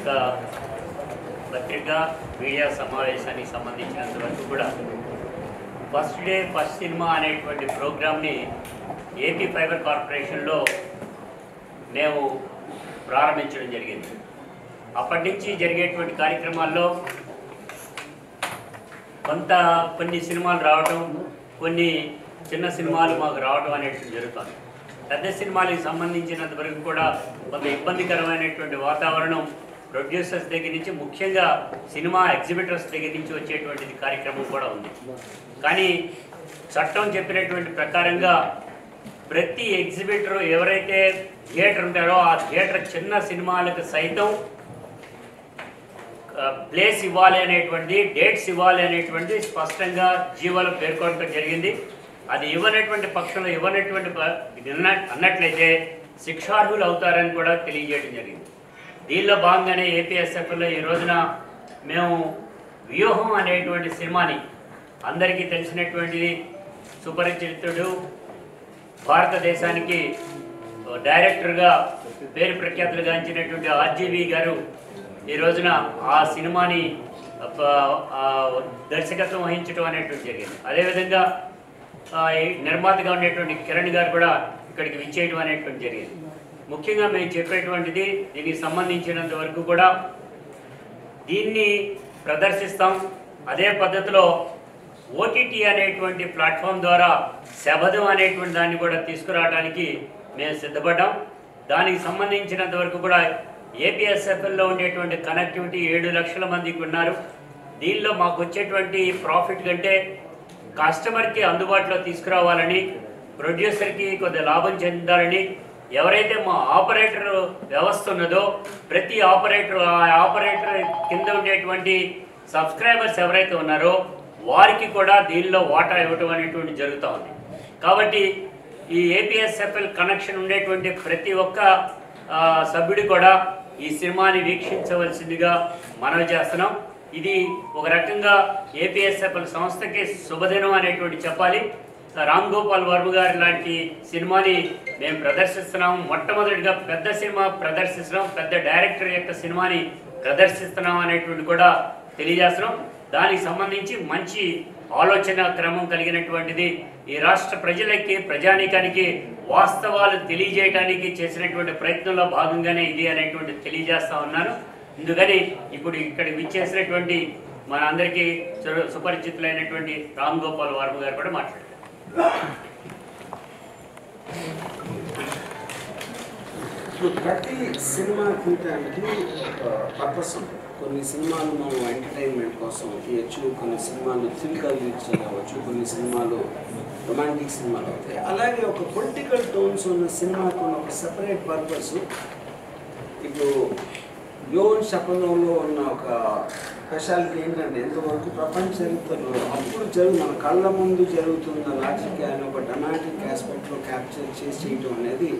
యొక్క పత్రికా మీడియా సమావేశానికి సంబంధించినంత వరకు కూడా ఫస్ట్ డే ఫస్ట్ సినిమా అనేటువంటి ప్రోగ్రామ్ని ఏపీ ఫైబర్ కార్పొరేషన్లో మేము ప్రారంభించడం జరిగింది. అప్పటి నుంచి జరిగేటువంటి కార్యక్రమాల్లో కొంత కొన్ని సినిమాలు రావటం కొన్ని చిన్న సినిమాలు మాకు రావటం అనేటువంటి జరుగుతుంది. పెద్ద సినిమాలకు సంబంధించినంత వరకు కూడా కొంత ఇబ్బందికరమైనటువంటి వాతావరణం ప్రొడ్యూసర్స్ దగ్గర నుంచి ముఖ్యంగా సినిమా ఎగ్జిబిటర్స్ దగ్గర నుంచి వచ్చేటువంటిది కార్యక్రమం కూడా ఉంది. కానీ చట్టం చెప్పినటువంటి ప్రకారంగా ప్రతి ఎగ్జిబిటర్ ఎవరైతే థియేటర్ ఉంటారో ఆ థియేటర్ చిన్న సినిమాలకు సైతం ప్లేస్ ఇవ్వాలి అనేటువంటి డేట్స్ ఇవ్వాలి అనేటువంటి స్పష్టంగా జీవోలో పేర్కొనడం జరిగింది. అది ఇవ్వనటువంటి పక్షంలో ఇవ్వనటువంటి ప- ఇది అన్నట్లయితే శిక్షార్హులు అవుతారని కూడా తెలియజేయడం జరిగింది. దీనిలో భాగంగానే ఏపీఎస్ఎఫ్లో ఈ రోజున మేము వ్యూహం అనేటువంటి సినిమాని అందరికీ తెలిసినటువంటిది సుపరిచితుడు భారతదేశానికి డైరెక్టర్గా పేరు ప్రఖ్యాతులు గాంచినటువంటి ఆర్జీవి గారు ఈ రోజున ఆ సినిమాని దర్శకత్వం వహించడం అనేటువంటి జరిగింది. అదేవిధంగా ఈ నిర్మాతగా ఉండేటువంటి కిరణ్ గారు కూడా ఇక్కడికి విచ్చేయడం అనేటువంటి జరిగింది. ముఖ్యంగా మేము చెప్పేటువంటిది దీనికి సంబంధించినంత వరకు కూడా దీన్ని ప్రదర్శిస్తాం. అదే పద్ధతిలో ఓటీటీ అనేటువంటి ప్లాట్ఫామ్ ద్వారా శబదం అనేటువంటి దాన్ని కూడా తీసుకురావడానికి మేము సిద్ధపడ్డాం. దానికి సంబంధించినంత వరకు కూడా ఏపీఎస్ఎఫ్ఎల్లో ఉండేటువంటి కనెక్టివిటీ ఏడు లక్షల మందికి ఉన్నారు. దీనిలో మాకు వచ్చేటువంటి ప్రాఫిట్ కంటే కస్టమర్కి అందుబాటులో తీసుకురావాలని ప్రొడ్యూసర్కి కొద్ది లాభం చెందాలని ఎవరైతే మా ఆపరేటర్ వ్యవస్థ ఉన్నదో ప్రతి ఆపరేటర్ ఆ ఆపరేటర్ కింద ఉండేటువంటి సబ్స్క్రైబర్స్ ఎవరైతే ఉన్నారో వారికి కూడా దీనిలో వాటా ఇవ్వటం అనేటువంటి జరుగుతూ ఉంది. కాబట్టి ఈ ఏపీఎస్ఎఫ్ఎల్ కనెక్షన్ ఉండేటువంటి ప్రతి ఒక్క సభ్యుడు కూడా ఈ సినిమాని వీక్షించవలసిందిగా మనవి చేస్తున్నాం. ఇది ఒక రకంగా ఏపీఎస్ఎఫ్ఎల్ సంస్థకి శుభదినం అనేటువంటి చెప్పాలి. రామ్ గోపాల్ వర్మ గారి లాంటి సినిమాని మేము ప్రదర్శిస్తున్నాం. మొట్టమొదటిగా పెద్ద సినిమా ప్రదర్శిస్తున్నాం. పెద్ద డైరెక్టర్ యొక్క సినిమాని ప్రదర్శిస్తున్నాం అనేటువంటి కూడా తెలియజేస్తున్నాం. దానికి సంబంధించి మంచి ఆలోచన క్రమం కలిగినటువంటిది ఈ రాష్ట్ర ప్రజలకి ప్రజానీకానికి వాస్తవాలు తెలియజేయడానికి చేసినటువంటి ప్రయత్నంలో భాగంగానే ఇది అనేటువంటి తెలియజేస్తా ఉన్నాను. అందుకని ఇప్పుడు ఇక్కడ విచ్చేసినటువంటి మనందరికీ సు- సుపరిచితులైనటువంటి రామ్ గోపాల్ వర్మ గారు కూడా మాట్లాడారు. ప్రతి సినిమా తీయటానికి పర్పస్ ఉంటుంది. కొన్ని సినిమాలు మనం ఎంటర్టైన్మెంట్ కోసం తీయచ్చు కొన్ని సినిమాలు థ్రిల్గా తీర్చవచ్చు కొన్ని సినిమాలు రొమాంటిక్ సినిమాలు అవుతాయి. అలాగే ఒక పొలిటికల్ టోన్స్ ఉన్న సినిమాకు ఒక సెపరేట్ పర్పస్ ఇప్పుడు యోన్ శపథంలో ఉన్న ఒక స్పెషాలిటీ ఏంటంటే ఎంతవరకు ప్రపంచ చరిత్రలో అప్పుడు జరుగు మన కళ్ళ ముందు జరుగుతున్న రాజకీయాన్ని ఒక డ్రమాటిక్ ఆస్పెక్ట్లో క్యాప్చర్ చేసి చేయటం అనేది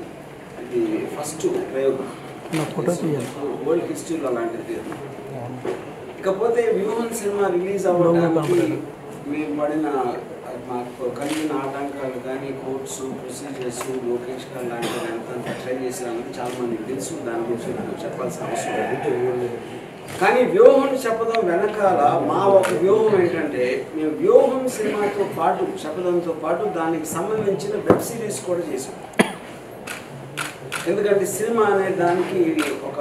అది ఫస్ట్ ప్రయోగం. వరల్డ్ హిస్టరీలో అలాంటిది. ఇకపోతే వ్యూహం సినిమా రిలీజ్ అవ్వడానికి. మేము పడిన మాకు కలిగిన ఆటంకాలు కానీ కోర్ట్స్ ప్రొసీజర్స్ లోకేష్ గారు లాంటి ఎంత ట్రై చేసినందుకు చాలా మందికి తెలుసు. దాని గురించి నాకు చెప్పాల్సిన అవసరం లేదు. కానీ వ్యూహం చెప్పడం వెనకాల మా ఒక వ్యూహం ఏంటంటే మేము వ్యూహం సినిమాతో పాటు చెప్పడంతో పాటు దానికి సంబంధించిన వెబ్ సిరీస్ కూడా చేసాం ఎందుకంటే సినిమా అనే దానికి ఒక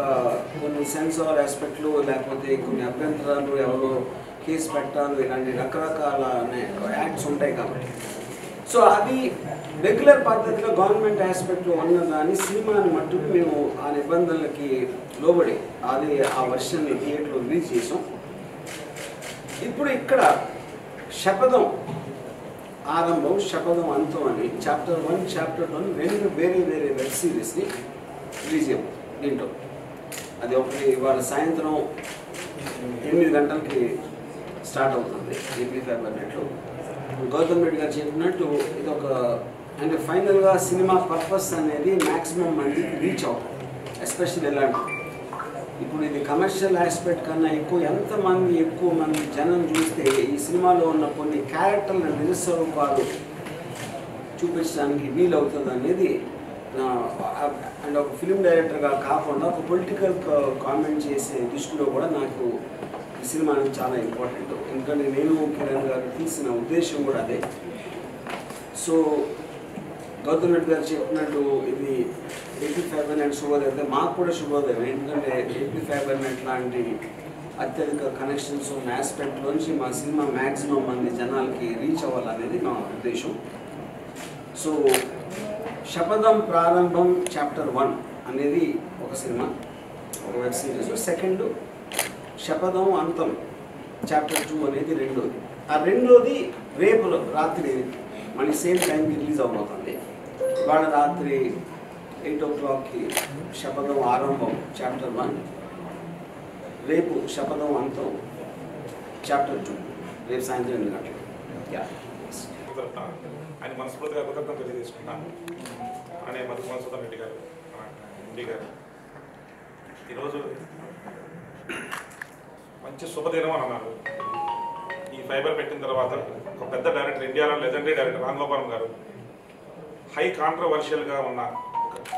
కొన్ని సెన్సార్ ఆస్పెక్ట్లు లేకపోతే కొన్ని అభ్యంతరాలు ఎవరో కేసు పెట్టాలి ఇలాంటి రకరకాల యాక్ట్స్ ఉంటాయి కాబట్టి. సో అది రెగ్యులర్ పద్ధతిలో గవర్నమెంట్ ఆస్పెక్ట్లో ఉన్నదాన్ని సినిమాని మట్టుకు మేము ఆ నిబంధనలకి లోబడి అది ఆ వర్షన్ని థియేటర్లో రిలీజ్ చేసాం. ఇప్పుడు ఇక్కడ శపథం ఆరంభం శపథం అంతం అని చాప్టర్ వన్ చాప్టర్ వన్ రెండు వేరే వేరే వెబ్ సిరీస్ని రిలీజ్ అయ్యాం దీంట్లో. అది ఒకటి ఇవాళ సాయంత్రం ఎనిమిది గంటలకి స్టార్ట్ అవుతుంది. ఏపీ ఫైబర్ అన్నట్టు గౌతమ్ రెడ్డి గారు చెప్పినట్టు ఇది ఒక అంటే ఫైనల్గా సినిమా పర్పస్ అనేది మ్యాక్సిమం మందికి రీచ్ అవుతుంది ఎస్పెషల్ ఎలాంటి ఇప్పుడు ఇది కమర్షియల్ ఆస్పెక్ట్ కన్నా ఎక్కువ ఎంతమంది ఎక్కువ మంది జనం చూస్తే ఈ సినిమాలో ఉన్న కొన్ని క్యారెక్టర్ల నిజస్వరూపాలు చూపించడానికి వీలవుతుంది అనేది అండ్ ఒక ఫిలిం డైరెక్టర్గా కాకుండా ఒక పొలిటికల్ కామెంట్ చేసే దృష్టిలో కూడా నాకు సినిమా అనేది చాలా ఇంపార్టెంట్. ఎందుకంటే నేను కిరణ్ గారు తీసిన ఉద్దేశం కూడా అదే. సో గౌతమ్ రెడ్డి గారు చెప్పినట్టు ఇది ఎయిటీ ఫైవ్ నెట్ శుభోదయం అయితే మాకు కూడా శుభోదయం ఎందుకంటే ఎయిటీ ఫైవ్ నెట్ లాంటి అత్యధిక కనెక్షన్స్ ఉన్న ఆస్పెక్ట్లోంచి మా సినిమా మ్యాక్సిమం మంది జనాలకి రీచ్ అవ్వాలనేది మా ఉద్దేశం. సో శపథం ప్రారంభం చాప్టర్ వన్ అనేది ఒక సినిమా ఒక వెబ్ సిరీస్ సెకండ్ శపథం అంతం చాప్టర్ టూ అనేది రెండోది. ఆ రెండోది రేపు రాత్రి మళ్ళీ సేమ్ టైంకి రిలీజ్ అవబోతుంది ఇవాళ రాత్రి ఎయిట్ ఓ క్లాక్కి శపథం ఆరంభం చాప్టర్ వన్ రేపు శపథం అంతం చాప్టర్ టూ రేపు సాయంత్రం ఎనిమిది గంటలు ఆయన మనస్ఫూర్తిగా కృతజ్ఞత తెలియజేసుకుంటాను. అనే మధు మధుసూదన్ రెడ్డి గారు ఎండి గారు. ఈరోజు మంచి శుభదినం అని అన్నారు. ఈ ఫైబర్ పెట్టిన తర్వాత ఒక పెద్ద డైరెక్టర్ ఇండియాలో లెజెండరీ డైరెక్టర్ రామగోపాలం గారు హై కాంట్రవర్షియల్గా ఉన్న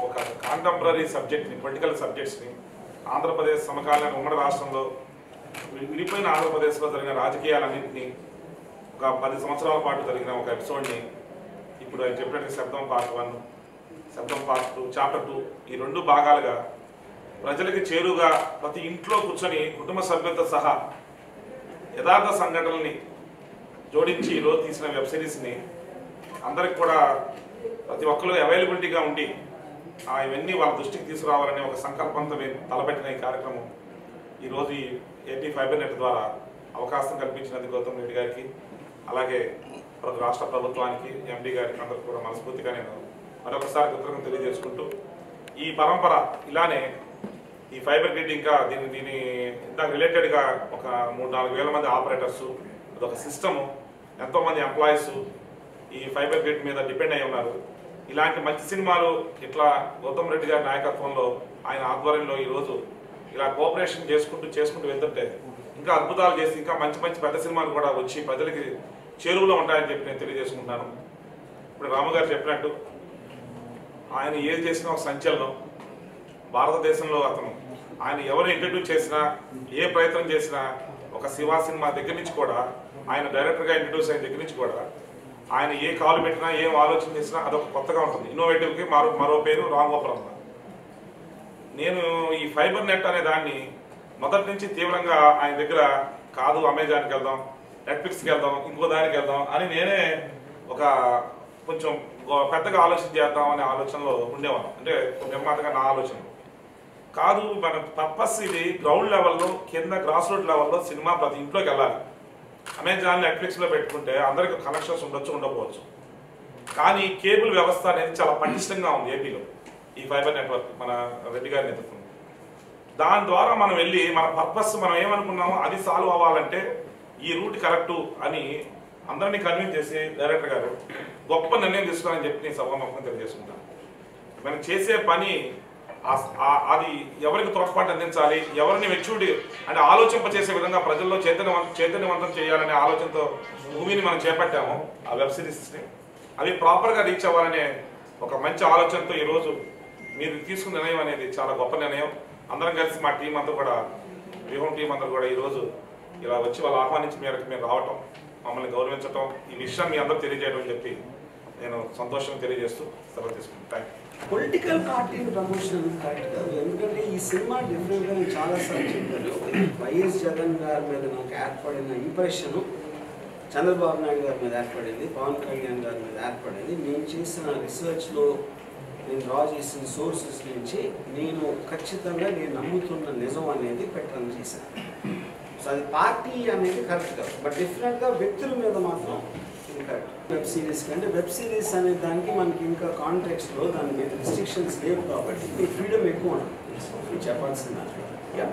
ఒక- కాంటెంపరీ సబ్జెక్ట్ని పొలిటికల్ సబ్జెక్ట్స్ని ఆంధ్రప్రదేశ్ సమకాలీన ఉమ్మడి రాష్ట్రంలో విడిపోయిన ఆంధ్రప్రదేశ్లో జరిగిన రాజకీయాలన్నింటినీ ఒక పది సంవత్సరాల పాటు జరిగిన ఒక ఎపిసోడ్ని ఇప్పుడు ఆయన చెప్పినట్టు Sabdham part one Sabdham part two chapter two ఈ రెండు భాగాలుగా ప్రజలకి చేరుగా ప్రతి ఇంట్లో కూర్చొని కుటుంబ సభ్యులతో సహా యథార్థ సంఘటనల్ని జోడించి ఈరోజు తీసిన వెబ్ సిరీస్ని అందరికి కూడా ప్రతి ఒక్కరు అవైలబిలిటీగా ఉండి ఇవన్నీ వాళ్ళ దృష్టికి తీసుకురావాలనే ఒక సంకల్పంతో మేము తలపెట్టిన ఈ కార్యక్రమం. ఈరోజు ఈ ఏపీ ఫైబర్ నెట్ ద్వారా అవకాశం కల్పించినందుకు గౌతమ్ రెడ్డి గారికి అలాగే ప్రతి రాష్ట్ర ప్రభుత్వానికి ఎండి గారికి అందరికి కూడా మనస్ఫూర్తిగా నేను మరొకసారి కృతజ్ఞత తెలియజేసుకుంటూ ఈ పరంపర ఇలానే ఈ ఫైబర్ గ్రిడ్ ఇంకా దీని దీని దానికి రిలేటెడ్గా ఒక మూడు నాలుగు వేల మంది ఆపరేటర్స్ అదొక సిస్టము ఎంతోమంది ఎంప్లాయీస్ ఈ ఫైబర్ గ్రిడ్ మీద డిపెండ్ అయి ఉన్నారు. ఇలాంటి మంచి సినిమాలు ఇట్లా గౌతమ్ రెడ్డి గారి నాయకత్వంలో ఆయన ఆధ్వర్యంలో ఈరోజు ఇలా కోఆపరేషన్ చేసుకుంటూ చేసుకుంటూ వెళ్తుంటే ఇంకా అద్భుతాలు చేసి ఇంకా మంచి మంచి పెద్ద సినిమాలు కూడా వచ్చి ప్రజలకి చేరువలో ఉంటాయని చెప్పి నేను తెలియజేసుకుంటాను ఇప్పుడు రాముగారు చెప్పినట్టు ఆయన ఏది చేసినా ఒక సంచలనం. భారతదేశంలో అతను ఆయన ఎవరు ఇంట్రడ్యూస్ చేసినా ఏ ప్రయత్నం చేసినా ఒక శివ సినిమా దగ్గర నుంచి కూడా ఆయన డైరెక్టర్గా ఇంట్రడ్యూస్ అయిన దగ్గర నుంచి కూడా ఆయన ఏ కాలు పెట్టినా ఏం ఆలోచన చేసినా అదొక కొత్తగా ఉంటుంది. ఇన్నోవేటివ్కి మరో మరో పేరు రామ్ నేను ఈ ఫైబర్ నెట్ అనే దాన్ని మొదటి నుంచి తీవ్రంగా ఆయన దగ్గర కాదు అమెజాన్కి వెళ్దాం నెట్ఫ్లిక్స్కి వెళ్దాం ఇంకో దానికి వెళ్దాం అని నేనే ఒక కొంచెం పెద్దగా ఆలోచన చేద్దాం అనే ఆలోచనలో ఉండేవాను అంటే నిర్మాతగా నా ఆలోచన కాదు మన పర్పస్ ఇది గ్రౌండ్ లెవెల్లో కింద గ్రాస్ రూట్ లెవెల్లో సినిమా ప్రతి ఇంట్లోకి వెళ్ళాలి. అమెజాన్ నెట్ఫ్లిక్స్లో పెట్టుకుంటే అందరికి కనెక్షన్స్ ఉండొచ్చు ఉండకపోవచ్చు. కానీ కేబుల్ వ్యవస్థ అనేది చాలా పటిష్టంగా ఉంది ఏపీలో ఈ ఫైబర్ నెట్వర్క్ మన రెడ్డి గారి నేతృత్వం దాని ద్వారా మనం వెళ్ళి మన పర్పస్ మనం ఏమనుకున్నామో అది సాల్వ్ అవ్వాలంటే ఈ రూట్ కరెక్టు అని అందరినీ కన్విన్స్ చేసి డైరెక్టర్ గారు గొప్ప నిర్ణయం తీసుకోవాలని చెప్పి నేను సభాముఖంగా తెలియజేసుకుంటాను. మనం చేసే పని అది ఎవరికి తోడ్పాటు అందించాలి ఎవరిని మెచ్యూరిటీ అంటే ఆలోచింప చేసే విధంగా ప్రజల్లో చైతన్య చైతన్యవంతం చేయాలనే ఆలోచనతో మూవీని మనం చేపట్టాము ఆ వెబ్ సిరీస్ని. అవి ప్రాపర్గా రీచ్ అవ్వాలనే ఒక మంచి ఆలోచనతో ఈరోజు మీరు తీసుకున్న నిర్ణయం అనేది చాలా గొప్ప నిర్ణయం. అందరం కలిసి మా టీం అంతా కూడా వ్యూహం టీం అంతా కూడా ఈరోజు ఇలా వచ్చి వాళ్ళు ఆహ్వానించి మేరకు మేము రావటం మమ్మల్ని గౌరవించటం ఈ విషయం మీ అందరూ తెలియజేయడం అని చెప్పి నేను సంతోషం తెలియజేస్తూ సెలవు తీసుకుంటాను thank you political party promotion correct కాదు. ఎందుకంటే ఈ సినిమా డిఫరెంట్గా నేను చాలాసార్లు చెప్పాను వైఎస్ జగన్ గారి మీద నాకు ఏర్పడిన ఇంప్రెషన్ చంద్రబాబు నాయుడు గారి మీద ఏర్పడింది పవన్ కళ్యాణ్ గారి మీద ఏర్పడింది. నేను చేసిన రీసెర్చ్లో నేను డ్రా చేసిన సోర్సెస్ నుంచి నేను ఖచ్చితంగా నేను నమ్ముతున్న నిజం అనేది పెట్టడం చేశాను. సో అది పార్టీ అనేది కరెక్ట్ కాదు. బట్ డిఫరెంట్గా వ్యక్తుల మీద మాత్రం వెబ్ సిరీస్ కంటే వెబ్ సిరీస్ అనే దానికి మనకి ఇంకా కాంటెక్స్లో దాని మీద రిస్ట్రిక్షన్స్ లేవు కాబట్టి ఫ్రీడమ్ ఎక్కువ ఉంటుంది చెప్పాల్సిన యా